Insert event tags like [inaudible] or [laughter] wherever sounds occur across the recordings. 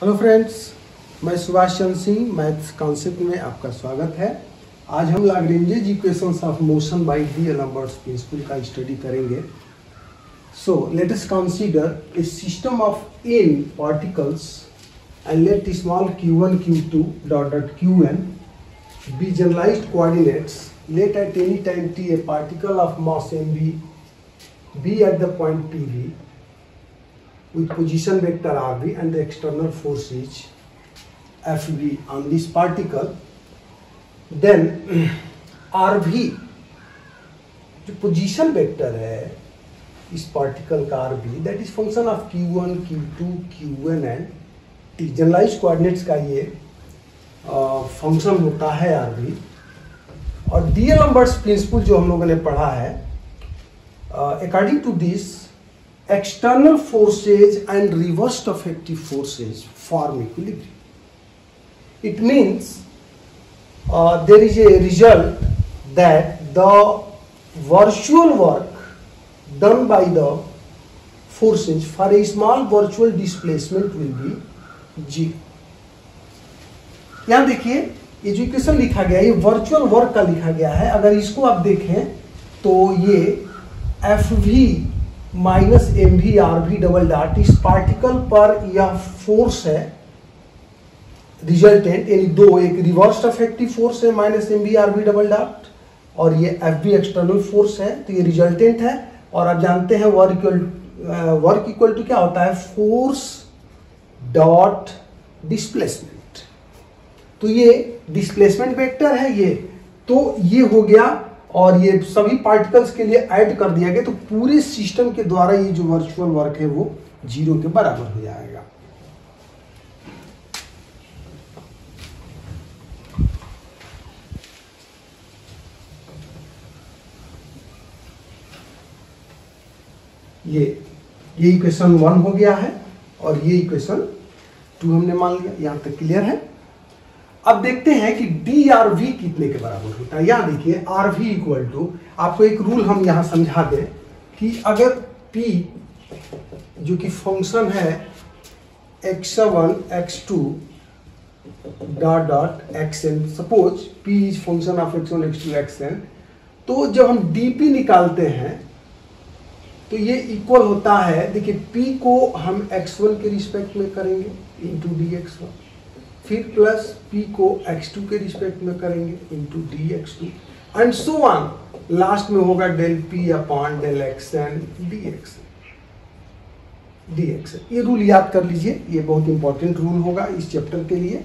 Hello friends, मैं Subhash Chandra Singh, maths concept में आपका स्वागत है। आज हम Lagrange's equations of motion by D'Alembert's principle का स्टडी करेंगे। So let us consider a system of n particles and let small q1 q2 dot dot qn be generalized coordinates. Let at any time t a particle of mass mv be at the point pv with position vector rv and the external force is fv on this particle. Then [clears throat] rv जो position vector है, इस particle का rv that is function of q one q1 q2 qn and t generalise coordinates का ये function होता है rv और D L d'Alembert's principal जो हम लोगों ने पढ़ा है according to this external forces and reversed effective forces form equilibrium. It means uh, there is a result that the virtual work done by the forces for a small virtual displacement will be g. यहाँ देखिए education लिखा गया है ये virtual work का लिखा गया है अगर इसको आप देखें तो ये F v minus m v r v double dot, इस पार्टिकल पर यह फोर्स है रिजल्टेंट यानी दो, एक रिवर्स इफ़ेक्टिव फोर्स है, minus m v r v double dot, और ये एफ़ बी एक्सटर्नल फोर्स है तो ये रिजल्टेंट है, और आप जानते हैं work equal work equal to क्या होता है? फोर्स डॉट डिस्प्लेसमेंट तो ये डिस्प्लेसमेंट वेक्टर है ये तो ये हो गया और ये सभी पार्टिकल्स के लिए ऐड कर दिया गया तो पूरे सिस्टम के द्वारा ये जो वर्चुअल वर्क है वो ज़ीरो के बराबर हो जाएगा। ये ये इक्वेशन वन हो गया है और ये इक्वेशन टू हमने मान लिया, यहाँ तक क्लियर है। अब देखते हैं कि डी आर वी कितने के बराबर होता है। यहाँ देखिए आर वी इक्वल टू आपको एक रूल हम यहाँ समझा दें कि अगर पी जो कि फ़ंक्शन है x one x two dot dot x n suppose p is function of x one x two x n तो जब हम डी पी निकालते हैं तो ये इक्वल होता है। देखिए पी को हम एक्स वन के रिस्पेक्ट में करेंगे इंटू डी एक्स वन फिर प्लस p को x2 के रिस्पेक्ट में करेंगे into d x two and so on last में होगा del p upon del x n d x d x ये रूल याद कर लीजिए, ये बहुत इंपॉर्टेंट रूल होगा इस चैप्टर के लिए।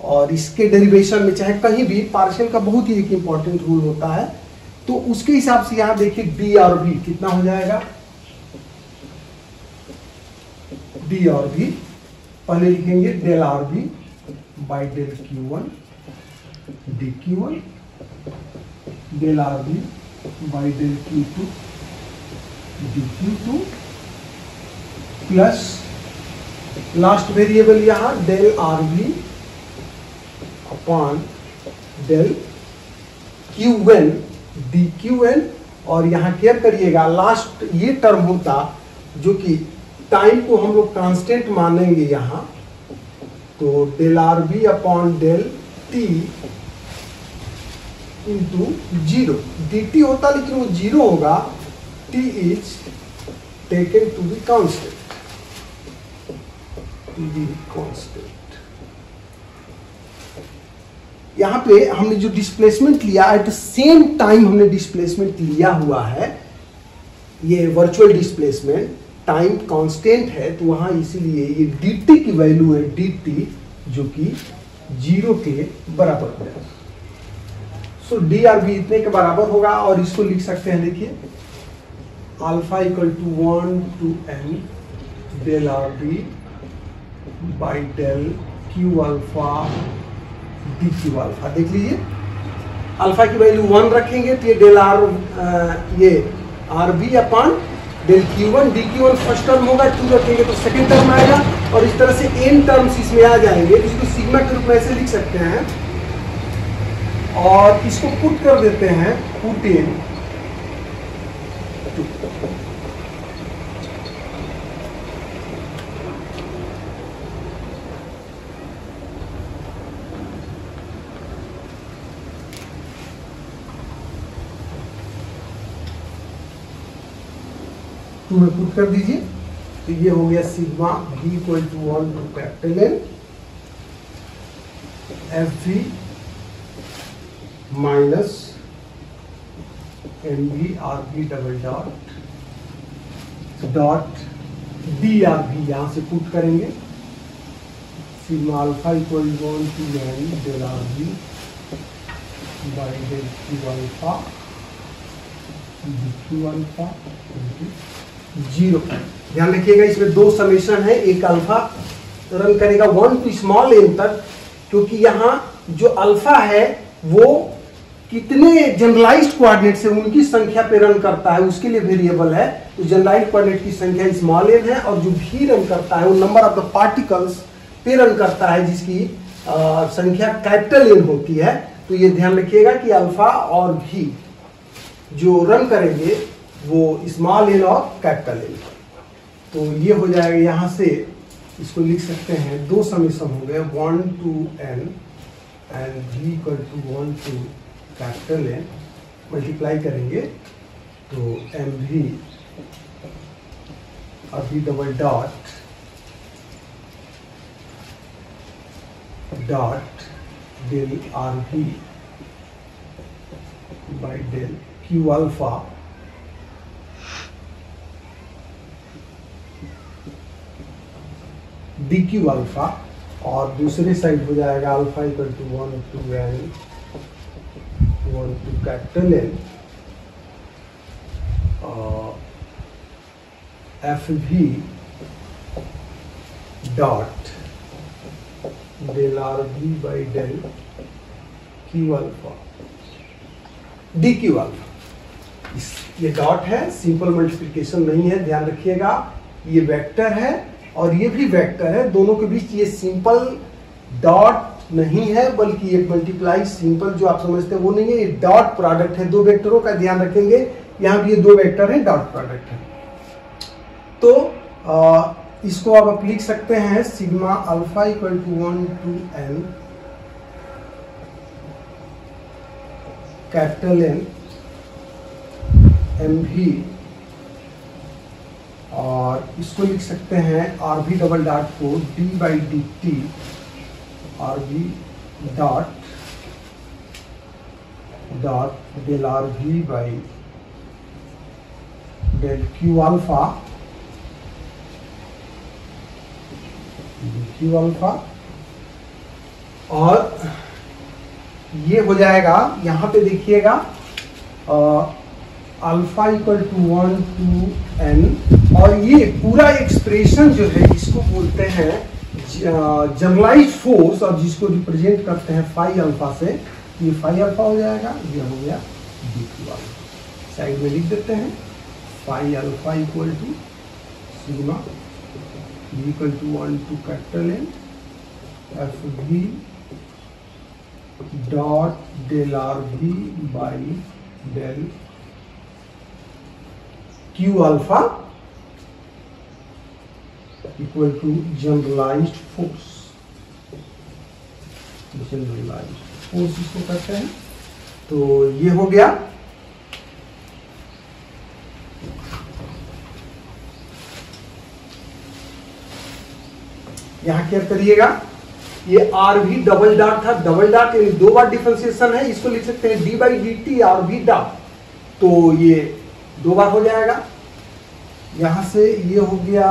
और इसके डेरिवेशन में चाहे कहीं भी पार्शियल का बहुत ही एक इंपॉर्टेंट रूल होता है। तो उसके हिसाब से यहाँ देखिए डी और बी कितना हो जाएगा? डी और बी पहले लिखेंगे del r b by del q1 dq1 del rb by del q2 dq2 plus last variable यहाँ del r b upon del q n d q n और यहाँ केयर करिएगा, लास्ट ये टर्म होता जो कि टाइम को हम लोग कांस्टेंट मानेंगे यहाँ। तो del r b upon del t into zero d t होता लेकिन वो ज़ीरो होगा t is taken to be constant to be constant यहाँ पे हमने जो डिस्प्लेसमेंट लिया एट द सेम टाइम हमने डिस्प्लेसमेंट लिया हुआ है, ये वर्चुअल डिस्प्लेसमेंट टाइम कांस्टेंट है तो वहाँ इसीलिए ये dt की वैल्यू है dt, जो कि ज़ीरो के बराबर हो जाएगा। सो डी आर बी इतने के बराबर होगा और इसको लिख सकते हैं, देखिए। Alpha equal to one to n del r b by del q alpha d q alpha देख लीजिए। अल्फ़ा की वैल्यू वन रखेंगे तो ये डेल आर ये r b upon del q one d q one first term होगा two रखेंगे तो सेकंड टर्म आएगा और इस तरह से एन टर्म्स इसमें आ जाएँगे इसको सिग्मा के रूप में ऐसे लिख सकते हैं। और इसको पुट कर देते हैं पुट इन टू में पुट कर दीजिए। तो ये हो गया sigma b equal to one to capital n F v minus m v r b double dot dot d r b यहाँ से पुट करेंगे। Sigma alpha equal one to n del r b by del q alpha q alpha zero. ध्यान रखिएगा इसमें दो summation है। एक alpha run करेगा वन टू स्मॉल एन तक क्योंकि यहाँ जो अल्फ़ा है वो कितने जनरलाइज कोऑर्डिनेट से उनकी संख्या पे रन करता है उसके लिए वेरिएबल है। तो जनरलाइज कोऑर्डिनेट की संख्या स्मॉल एन है और जो भी रन करता है वो नंबर ऑफ़ द पार्टिकल्स पे रन करता है जिसकी आ, संख्या कैपिटल एन होती है। तो ये ध्यान रखिएगा कि अल्फ़ा और भी जो रन करेंगे वो स्मॉल एल और कैपिटल एन तो ये हो जाएगा यहाँ से, इसको लिख सकते हैं, दो समीशन हो गए one to n and g equal to one to capital n multiply करेंगे तो एम भी अभी double dot dot del r भी by del q alpha d q alpha और दूसरी साइड हो जाएगा alpha equal to one to n one to capital n F भी dot del r b by del q alpha d q alpha ये dot है simple multiplication नहीं है, ध्यान रखिएगा, ये वेक्टर है और ये भी वेक्टर है दोनों के बीच ये सिंपल डॉट नहीं है बल्कि ये मल्टीप्लाई सिंपल जो आप समझते हैं वो नहीं है ये डॉट प्रोडक्ट है। दो वेक्टरों का ध्यान रखेंगे यहाँ भी ये दो वेक्टर है डॉट प्रोडक्ट है। तो आ, इसको अब आप लिख सकते हैं sigma alpha equal to one to n capital n m भी इसको लिख सकते हैं आर बी डबल डॉट को d by d t r b dot dot del r b by del q alpha q alpha और ये हो जाएगा, यहाँ पे देखिएगा alpha equal to one to n और ये पूरा एक्सप्रेशन जो है इसको बोलते हैं जनरलाइज फोर्स और जिसको रिप्रेजेंट करते हैं फाइव अल्फ़ा से, ये फाइव अल्फ़ा हो जाएगा, ये हो गया डी क्यू अल्फ़ा साइड में लिख देते हैं five alpha equal to sigma equal to one to capital n F b dot del r b by del q alpha equal to generalised force generalised force इसको कहते हैं। तो ये हो गया। यहाँ क्या करिएगा। ये आर भी डबल डॉट था। डबल डॉट यानी दो बार डिफ्रेंसिएशन है। इसको लिख सकते हैं d by d t r भी डॉट तो ये दो बार हो जाएगा। यहाँ से ये हो गया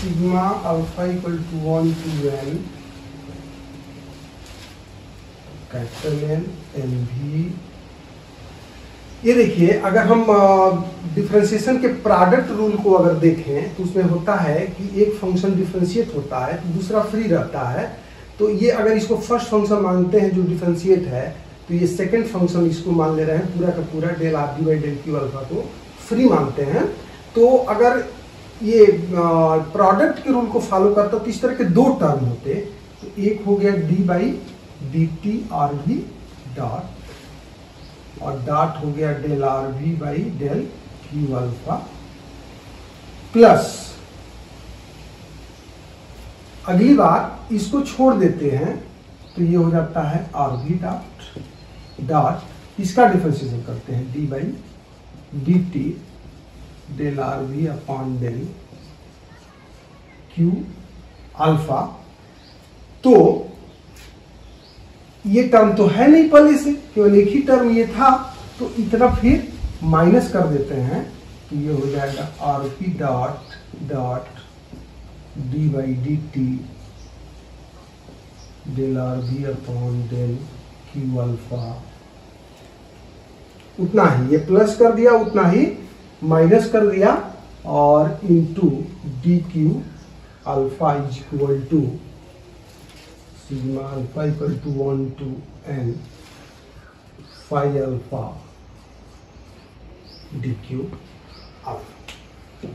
sigma alpha equal to one to n capital n n भी ये देखिए, अगर हम डिफ्रेंसिएशन के प्रोडक्ट रूल को अगर देखें तो उसमें होता है कि एक फ़ंक्शन डिफ्रेंशिएट होता है तो दूसरा फ्री रहता है। तो ये अगर इसको फ़र्स्ट फ़ंक्शन मानते हैं जो डिफ्रेंशिएट है तो ये सेकंड फ़ंक्शन इसको मान ले रहे हैं पूरा का पूरा del r d by del q alpha को फ्री मानते हैं। तो अगर ये प्रोडक्ट के रूल को फॉलो करता तो इस तरह के दो टर्म होते तो एक हो गया d by d t r v dot और डॉट हो गया del r v by del q alpha plus अगली बार इसको छोड़ देते हैं तो ये हो जाता है आर वी डॉट डॉट इसका डिफ्रेंसिएशन करते हैं d by d t del r v upon del q alpha तो ये टर्म तो है नहीं पहले से, केवल एक ही टर्म ये था तो इतना फिर माइनस कर देते हैं तो ये हो जाएगा r p dot dot d by d t del r v upon del q alpha उतना ही, ये प्लस कर दिया, उतना ही माइनस कर दिया और into d q alpha is equal to sigma alpha equal to 1 to n alpha d q alpha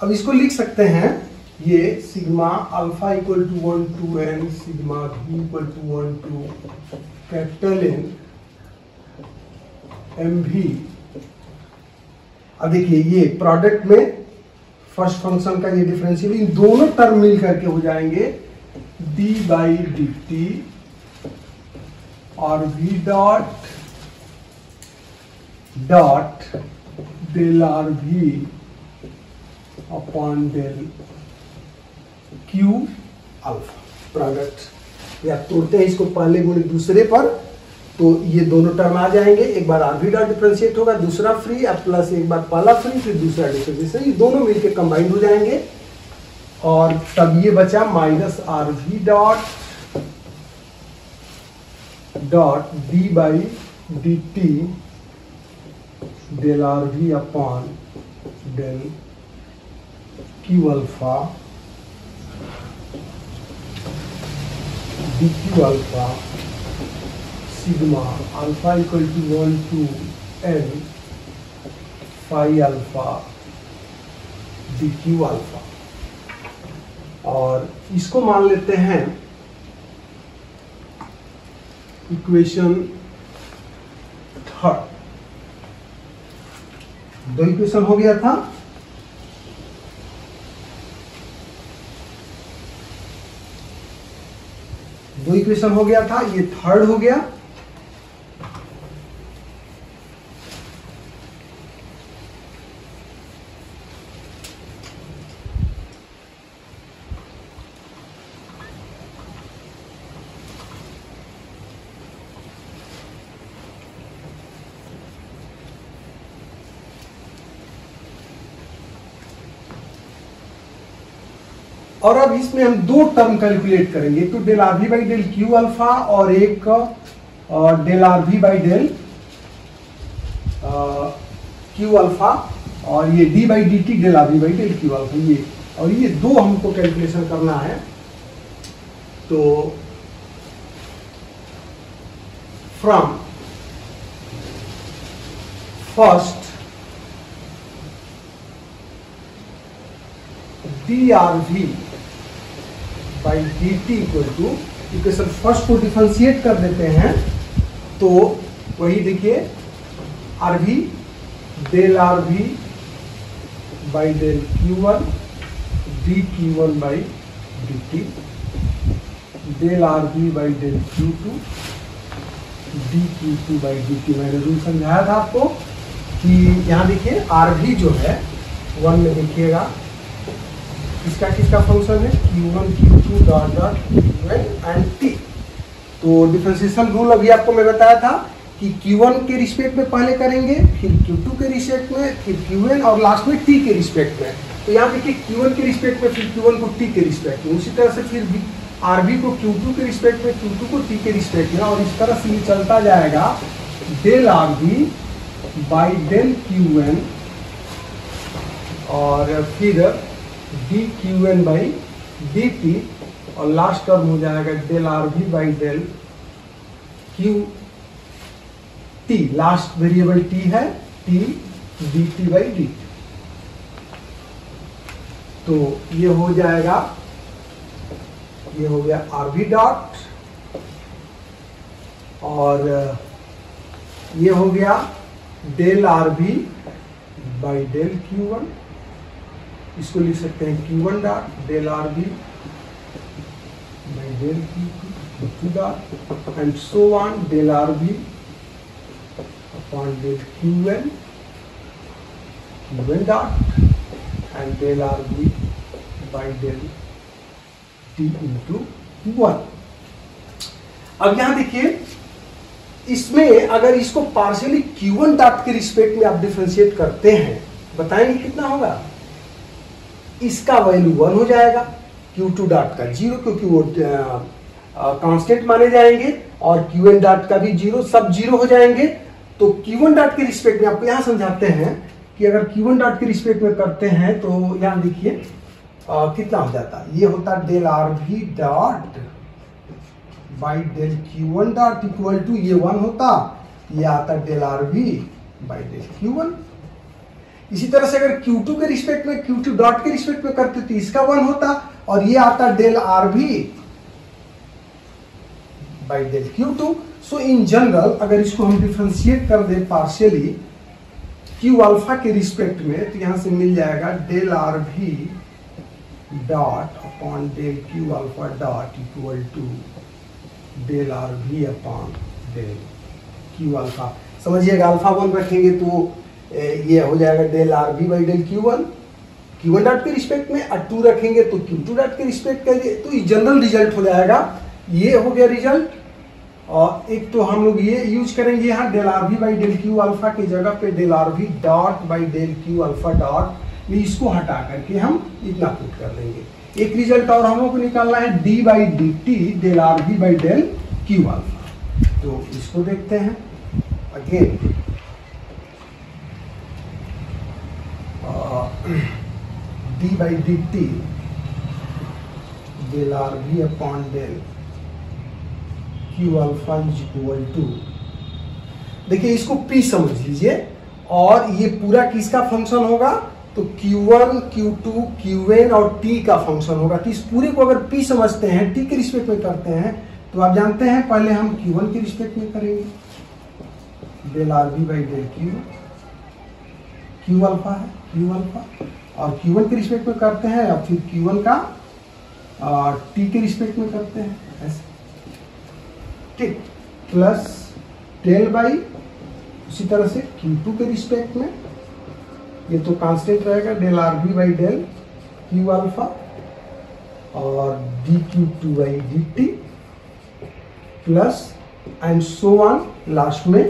अब इसको लिख सकते हैं ये sigma alpha equal to one to n sigma भी equal to one to capital n m भी देखिए, ये प्रोडक्ट में फ़र्स्ट फ़ंक्शन का ये डिफरेंशियल इन दोनों टर्म मिल करके हो जाएँगे। डी बाई डी टी और v dot dot del r v upon del q alpha product या तोड़ते हैं इसको पहले गुणे दूसरे पर तो ये दोनों टर्म आ जाएँगे। एक बार आर वी डॉट डिफ्रेंशिएट होगा, दूसरा फ्री और प्लस एक बार पहला फ्री फिर दूसरा डिफ्रेंशिएशन ये दोनों मिलकर कंबाइंड हो जाएँगे। और तब ये बचा minus r v dot dot d by d t del r v upon del q alpha q alpha sigma alpha equal to 1 to n phi alpha dq alpha और इसको मान लेते हैं इक्वेशन थर्ड दो इक्वेशन हो गया था दो इक्वेशन हो गया था ये थर्ड हो गया। और अब इसमें हम दो टर्म कैलकुलेट करेंगे तो del r by del q alpha और एक del r v by del q alpha और ये d by d t del r v by del q alpha, ये। और ये दो हमको कैलकुलेशन करना है तो from first d r v by d t equal to equation first को डिफ्रेंशिएट कर देते हैं तो वही देखिए r v del r v by del q one d q one by d t del r v by del q two d q two by d t मैंने rule समझाया था आपको कि यहाँ देखिए आर वी जो है one में देखिएगा किसका किसका फ़ंक्शन है? Q1 Q2 dot dot Qn and T. तो डिफरेंशिएशन रूल अभी आपको मैं बताया था कि Q1 के रिस्पेक्ट में पहले करेंगे, फिर Q2 के रिस्पेक्ट में, फिर Qn और लास्ट में T के रिस्पेक्ट में। तो यहाँ देखिए Q1 के रिस्पेक्ट में फिर Q1 को T के रिस्पेक्ट में उसी तरह से फिर RV को Q2 के रिस्पेक्ट में Q2 को T के रिस्पेक्ट में और इस तरह से ये चलता जाएगा। Del r v by del q n और फिर d q n by d t और लास्ट टर्म हो जाएगा del r v by del q t last variable t है t d t by d तो ये हो जाएगा, ये हो गया आर वी डॉट और, ये हो गया del r v by del q one इसको लिख सकते हैं q one dot del r b by del q dot and so on del r b upon del q n q n dot and del r b by del t into one अब यहाँ देखिए, इसमें अगर इसको partially Q1 dot के respect में आप differentiate करते हैं, बताएँगे कितना होगा? इसका वैल्यू वन हो जाएगा क्यू टू डॉट का ज़ीरो क्योंकि वो कांस्टेंट माने जाएँगे, और क्यू एन डॉट का भी ज़ीरो सब ज़ीरो हो जाएँगे। तो Q1 डॉट के रिस्पेक्ट में आपको यहाँ समझाते हैं कि अगर Q1 डॉट के रिस्पेक्ट में करते हैं तो यहाँ देखिए कितना हो जाता ये होता del r b dot by del q one dot equal to ये वन होता, ये आता del r b by del q one इसी तरह से अगर Q2 के रिस्पेक्ट में Q2 डॉट के रिस्पेक्ट में करते तो इसका वन होता और ये आता del r b by del Q2 so in general अगर इसको हम डिफ्रेंशिएट कर दे पार्शियली Q अल्फ़ा के रिस्पेक्ट में तो यहाँ से मिल जाएगा del r b dot upon del q alpha dot equal to del r b upon del q alpha समझिएगा अल्फ़ा वन रखेंगे तो ये हो जाएगा del r b by del q one. Q one dot के रिस्पेक्ट में और two रखेंगे तो क्यू टू डॉट के रिस्पेक्ट के लिए तो जनरल रिज़ल्ट हो जाएगा। ये हो गया रिज़ल्ट। और एक तो हम लोग ये यूज़ करेंगे यहाँ del r b by del q alpha की जगह पे del r b dot by del q alpha dot. इसको हटा करके हम इतना पुट कर लेंगे एक रिज़ल्ट और हम लोग को निकालना है d by d t del r b by del q alpha. तो इसको देखते हैं। Again d t del r b upon del q alpha is equal to. देखिए इसको पी समझ लीजिए और ये पूरा किसका फ़ंक्शन होगा? तो Q1, Q2, Qn और T का फ़ंक्शन होगा। तो इस पूरे को अगर P समझते हैं T के रिस्पेक्ट में करते हैं तो आप जानते हैं पहले हम Q1 के रिस्पेक्ट में करेंगे। Del r b by del q q alpha है क्यू अल्फ़ा और Q1 के रिस्पेक्ट में करते हैं और फिर क्यू वन का टी के रिस्पेक्ट में करते हैं, ऐसे। ठीक प्लस डेल बाई उसी तरह से Q2 के रिस्पेक्ट में, ये तो कांस्टेंट रहेगा del r b by del q alpha और d q two by d t plus and so on last में,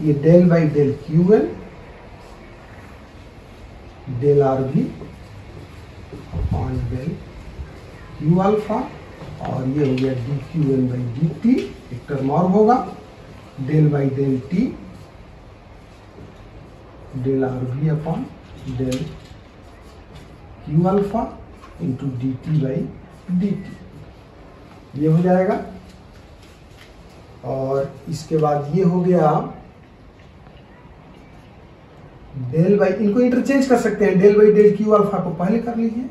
ये del by del q n r b upon del q alpha और ये हो गया d q n by d t एक term और होगा del by del t del r b upon del q alpha into d t by d t ये हो जाएगा। और इसके बाद ये हो गया डेल बाई, इनको इंटरचेंज कर सकते हैं। Del by del q alpha को पहले कर लीजिए।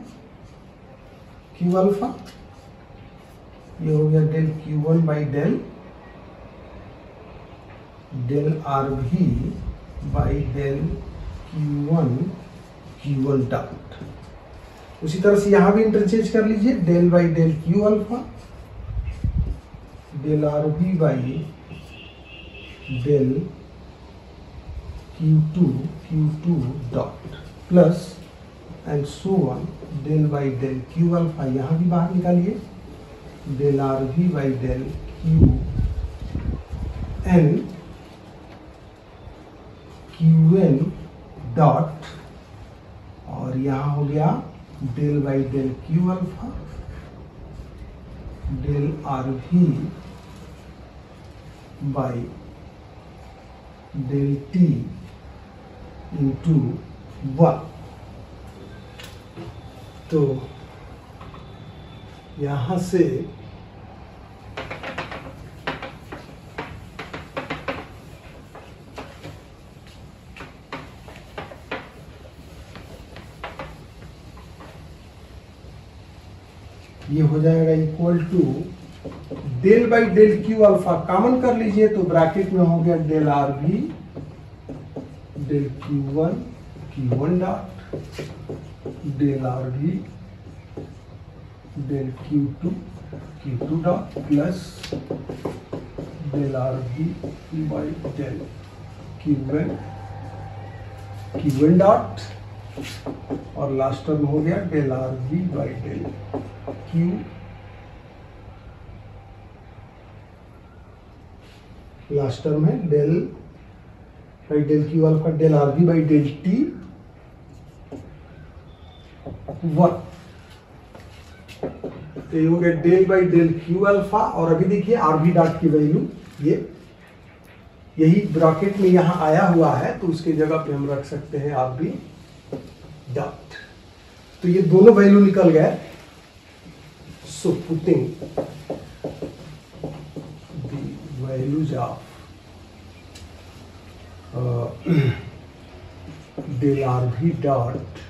क्यू अल्फ़ा ये हो गया del q one by del del r b by del q one q one dot उसी तरह से यहाँ भी इंटरचेंज कर लीजिए। Del by del q alpha del r b by del q two q two dot plus and so on del by del q alpha यहाँ भी बाहर निकालिए del r b by del q n q n dot और यहाँ हो गया del by del q alpha del r b by del t into one तो यहाँ से ये हो जाएगा equal to del by del q alpha common कर लीजिए तो ब्रैकेट में हो गया del r b del q one q one dot del r v del q two q two dot plus del r v by del q one q one dot और last term हो गया del r v by del q last term है del by del q alpha del r v by del t one तो ये हो गया del by del q alpha और अभी देखिए, आर वी डॉट की वैल्यू, ये। यही ब्रॉकेट में यहाँ आया हुआ है तो उसके जगह पे हम रख सकते हैं आर वी डॉट। तो ये दोनों वैल्यू निकल गए। So putting the values of r v dot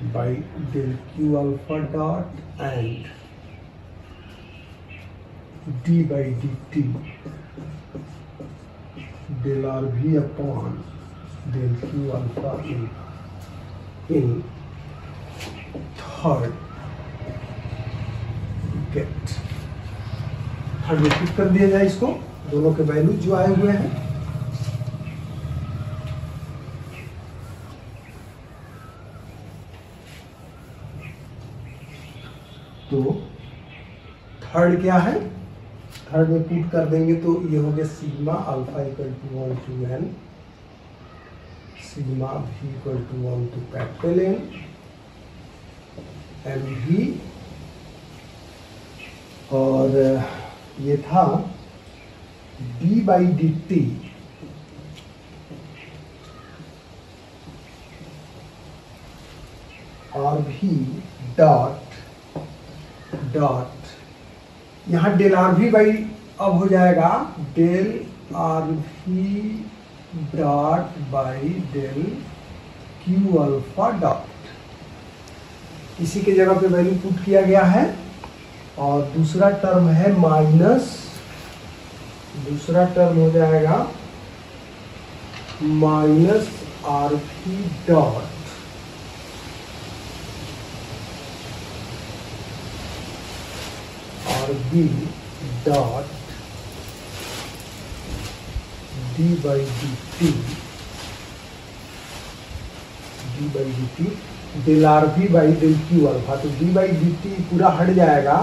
by del q alpha dot and d by dt del rv upon del q alpha in in third get third में कर दिया जाए इसको दोनों के वैल्यू जो आए हुए हैं तो थर्ड क्या है? थर्ड में पुट कर देंगे तो ये हो गया sigma alpha equal to one to n sigma b equal to one to capital N m b और ये था डी बाई डी टी और भी डॉट डॉट यहाँ डेल आर भी बाई अब हो जाएगा del r b dot by del q alpha dot इसी के जगह पे वैल्यू पुट किया गया है और दूसरा टर्म है माइनस दूसरा टर्म हो जाएगा माइनस आर पी डॉट और d by d t d by d t del r b by del q alpha तो डी बाई डी टी पूरा हट जाएगा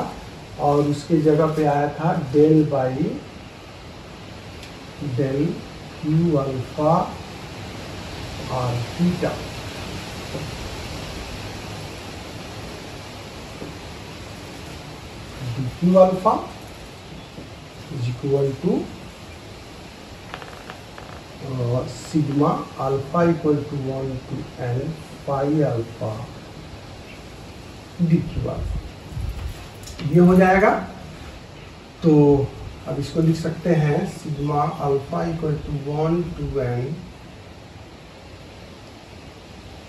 और उसके जगह पे आया था del by del q alpha r theta dq alpha is equal to uh, sigma alpha equal to 1 to n phi alpha dq alpha ये हो जाएगा तो अब इसको लिख सकते हैं sigma alpha equal to one to n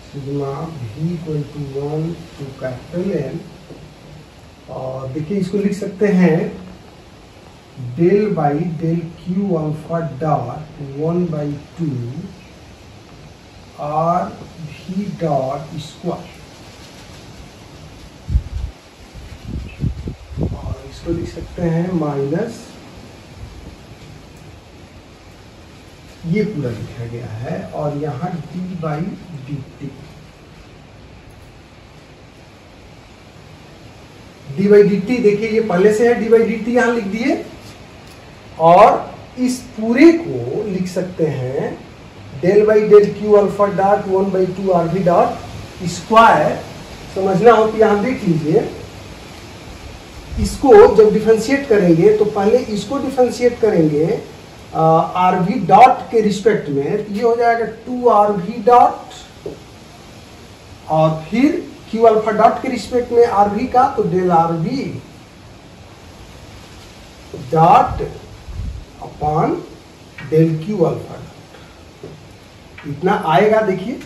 sigma b equal to one to capital N और देखिए इसको लिख सकते हैं del by del q alpha dot one by two r b dot square और इसको लिख सकते हैं माइनस ये पूरा लिखा गया है और यहाँ d by d t d by d t देखिए ये पहले से है डी बाई डी टी यहाँ लिख दिए। और इस पूरे को लिख सकते हैं del by del q alpha dot one by two r b dot square समझना हो तो यहाँ देख लीजिए, इसको जब डिफ्रेंशिएट करेंगे तो पहले इसको डिफ्रेंशिएट करेंगे आर वी डॉट के रिस्पेक्ट में तो ये हो जाएगा टू आर वी डॉट और फिर क्यू अल्फ़ा डॉट के रिस्पेक्ट में आर वी का तो del r v dot upon del q alpha dot. इतना आएगा, देखिए,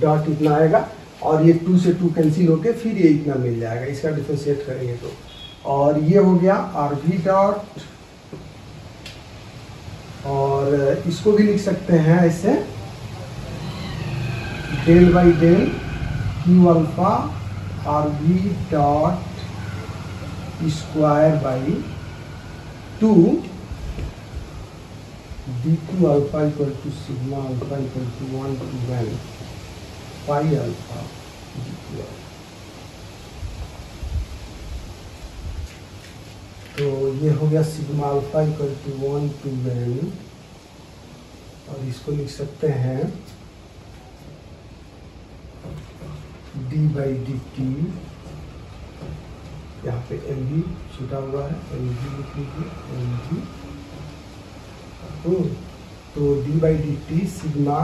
डॉट इतना आएगा, और ये टू से टू कैंसिल होके फिर ये इतना मिल जाएगा, इसका डिफ्रेंशिएट करेंगे तो। और ये हो गया आर वी डॉट, और इसको भी लिख सकते हैं ऐसे, del by del q alpha r v dot square by two d q alpha equal to sigma alpha equal to one to one pi alpha d q alpha तो ये हो गया sigma alpha equal to one to one और इसको लिख सकते हैं d by D T यहाँ पे एम बी छूटा हुआ है। एम बी लिख लीजिए। एम बी तो d by d t sigma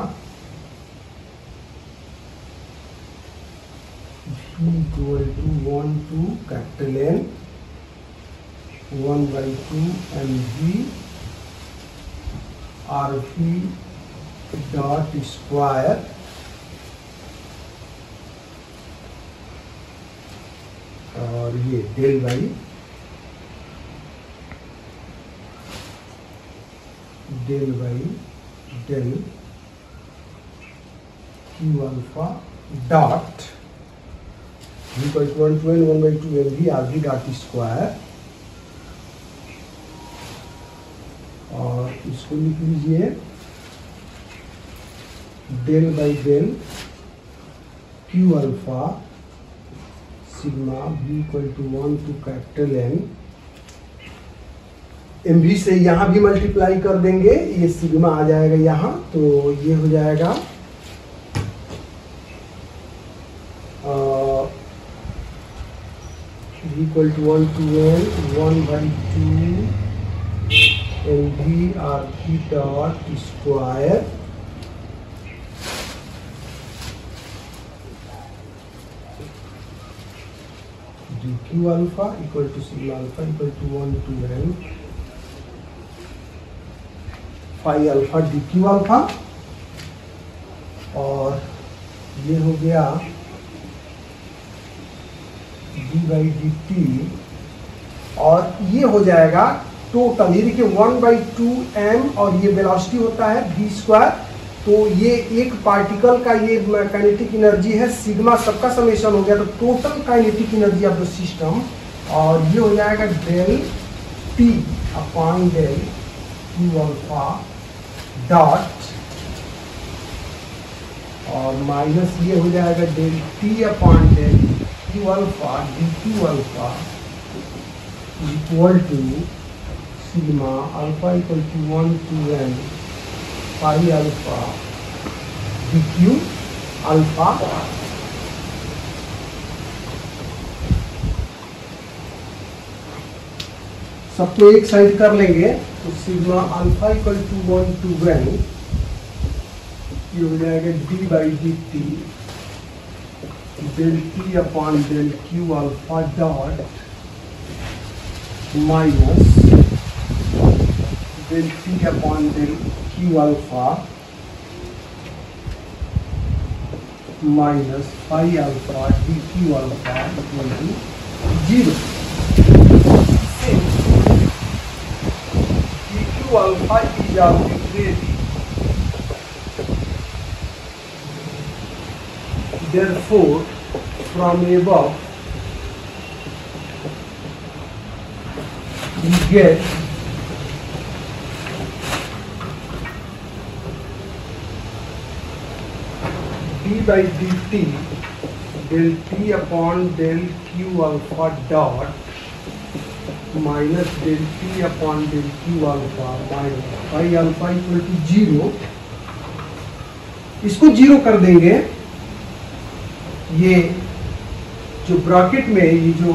equal to one to capital N one by two m v r v dot square और ये del by del by del q alpha dot equal to n one by two m v r v dot square और इसको लिख लीजिए del by del q alpha sigma b equal to one to capital N m b से यहाँ भी multiply कर देंगे, ये सिग्मा आ जाएगा यहाँ तो ये हो जाएगा equal to one to n one by two m b r p dot square dq alpha equal to sigma alpha equal to 1 to n phi alpha dq alpha और ये हो गया d बाई डी टी और ये हो जाएगा total ये देखिए वन बाई टू एम और ये वेलोसिटी होता है v स्क्वायर तो ये एक पार्टिकल का ये काइनेटिक एनर्जी है सिग्मा सबका समेशन हो गया तो total kinetic energy of the system और ये हो जाएगा del t upon del q alpha dot और माइनस ये हो जाएगा del t upon del q alpha d q alpha equal to sigma alpha equal to one to n pi alpha d q सबको एक साइड कर लेंगे तो sigma alpha equal to one to one ये हो जाएगा d by d t del t upon del q alpha dot minus del t upon del q alpha minus phi alpha dq alpha equal to 0. Since dq alpha is arbitrary, therefore from above we get d by dt del t upon del q alpha dot minus del t upon del q alpha minus phi alpha equal to zero इसको zero कर देंगे ये जो bracket में ये जो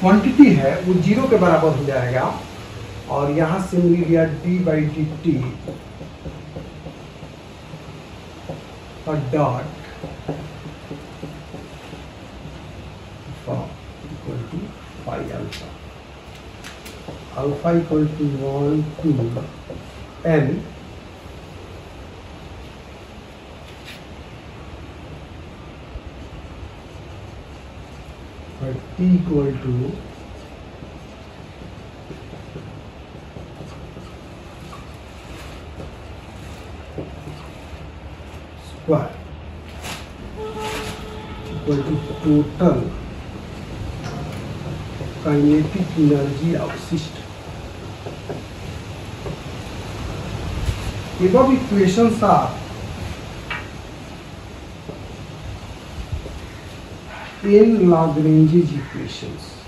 quantity है वो ज़ीरो के बराबर हो जाएगा और यहाँ से मिल गया d by d t dot phi alpha. Alpha equal to 1 to n where t equal to square equal to total eine Pick-Energie-Aussicht. Above equations are n Lagrange's equations.